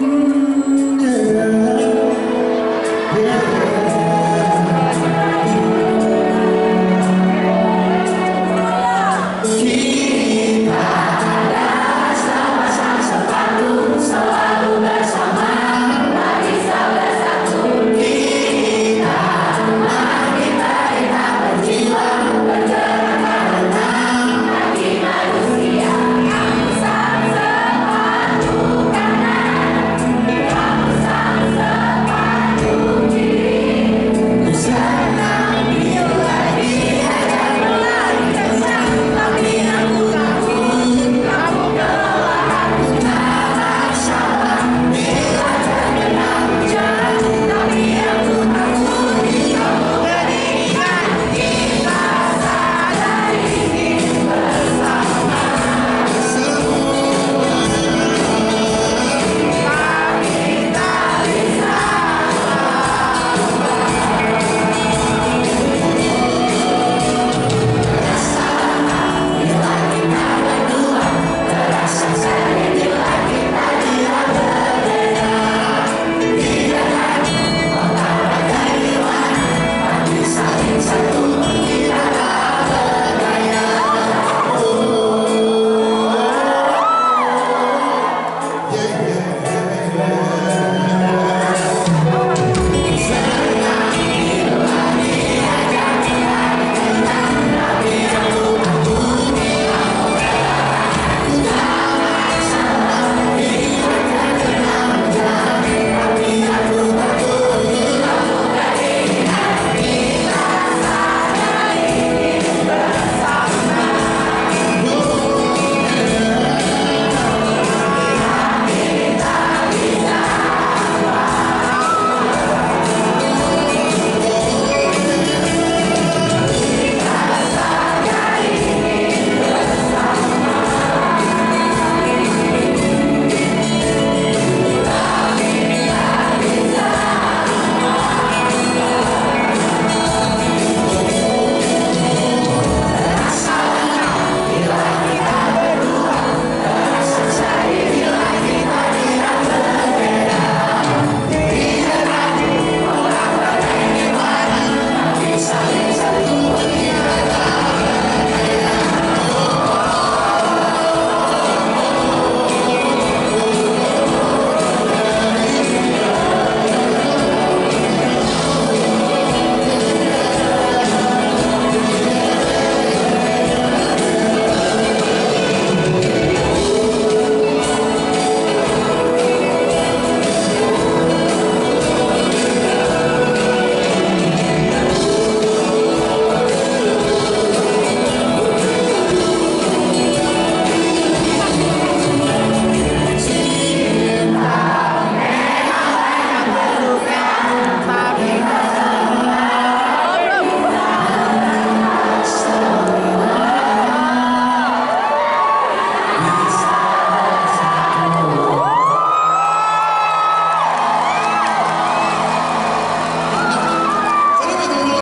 Mm -hmm.